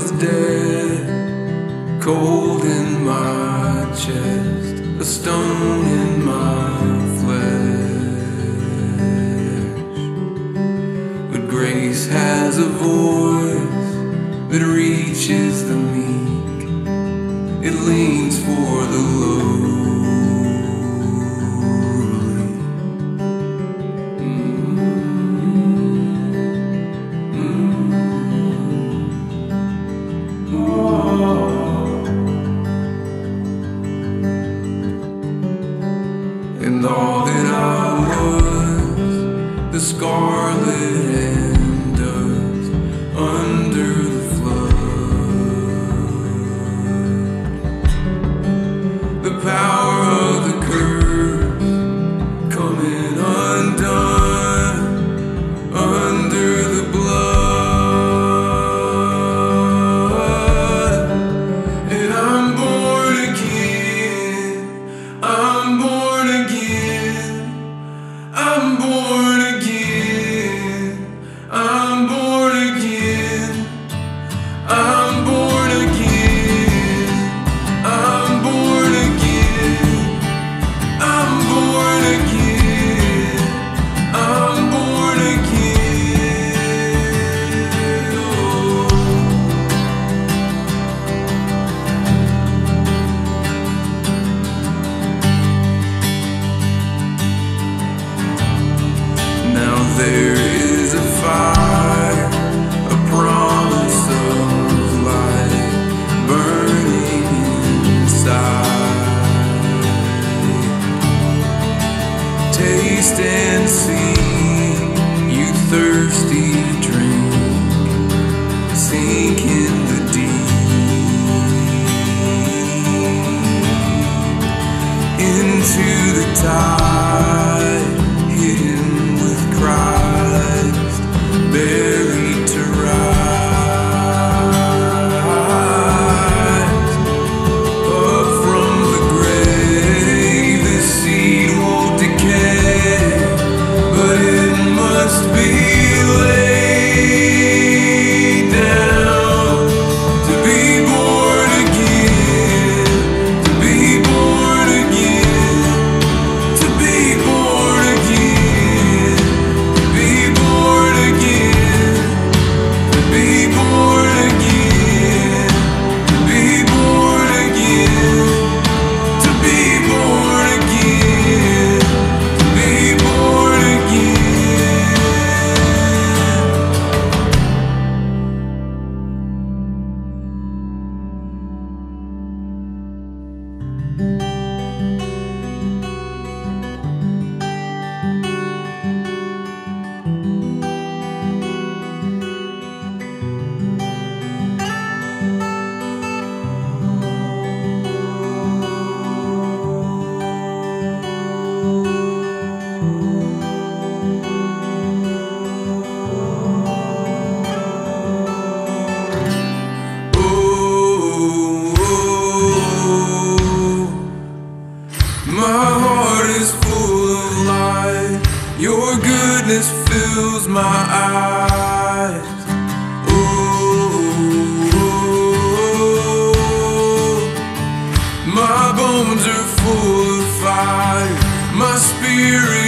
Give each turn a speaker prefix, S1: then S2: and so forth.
S1: was dead, cold in my chest, a stone in my flesh. But grace has a voice that reaches the meek, it leans for the low. there is a fire, a promise of light burning inside. Taste and see, you thirsty drink, sink in the deep, into the tide cry. weary.